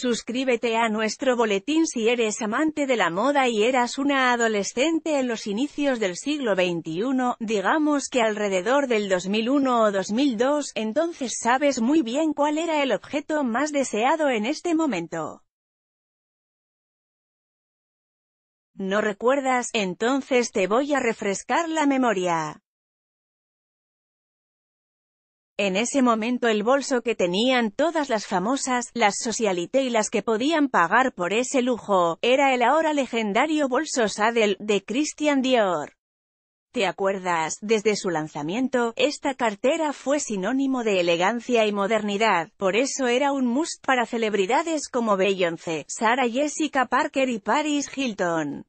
Suscríbete a nuestro boletín si eres amante de la moda y eras una adolescente en los inicios del siglo XXI, digamos que alrededor del 2001 o 2002, entonces sabes muy bien cuál era el objeto más deseado en este momento. ¿No recuerdas? Entonces te voy a refrescar la memoria. En ese momento el bolso que tenían todas las famosas, las socialité y las que podían pagar por ese lujo, era el ahora legendario bolso Sadel, de Christian Dior. ¿Te acuerdas? Desde su lanzamiento, esta cartera fue sinónimo de elegancia y modernidad, por eso era un must para celebridades como Beyoncé, Sarah Jessica Parker y Paris Hilton.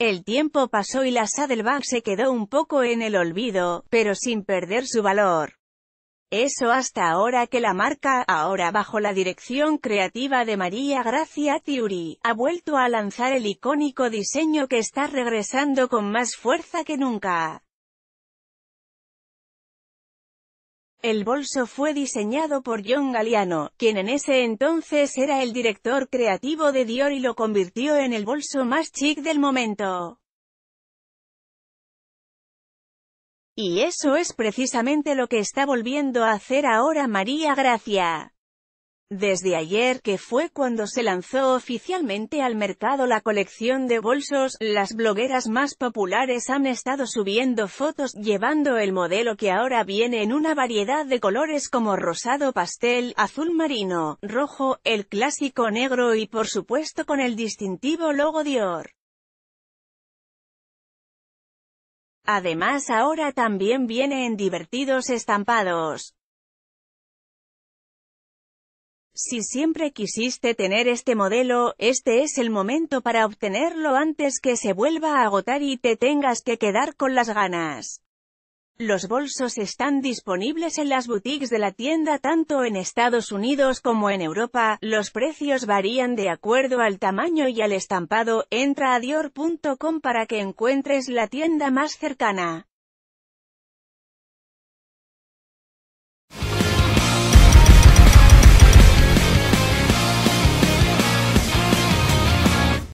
El tiempo pasó y la Saddleback se quedó un poco en el olvido, pero sin perder su valor. Eso hasta ahora que la marca, ahora bajo la dirección creativa de María Gracia Tiuri, ha vuelto a lanzar el icónico diseño que está regresando con más fuerza que nunca. El bolso fue diseñado por John Galliano, quien en ese entonces era el director creativo de Dior y lo convirtió en el bolso más chic del momento. Y eso es precisamente lo que está volviendo a hacer ahora María Gracia. Desde ayer, que fue cuando se lanzó oficialmente al mercado la colección de bolsos, las blogueras más populares han estado subiendo fotos, llevando el modelo que ahora viene en una variedad de colores como rosado pastel, azul marino, rojo, el clásico negro y por supuesto con el distintivo logo Dior. Además ahora también viene en divertidos estampados. Si siempre quisiste tener este modelo, este es el momento para obtenerlo antes que se vuelva a agotar y te tengas que quedar con las ganas. Los bolsos están disponibles en las boutiques de la tienda tanto en Estados Unidos como en Europa, los precios varían de acuerdo al tamaño y al estampado, entra a dior.com para que encuentres la tienda más cercana.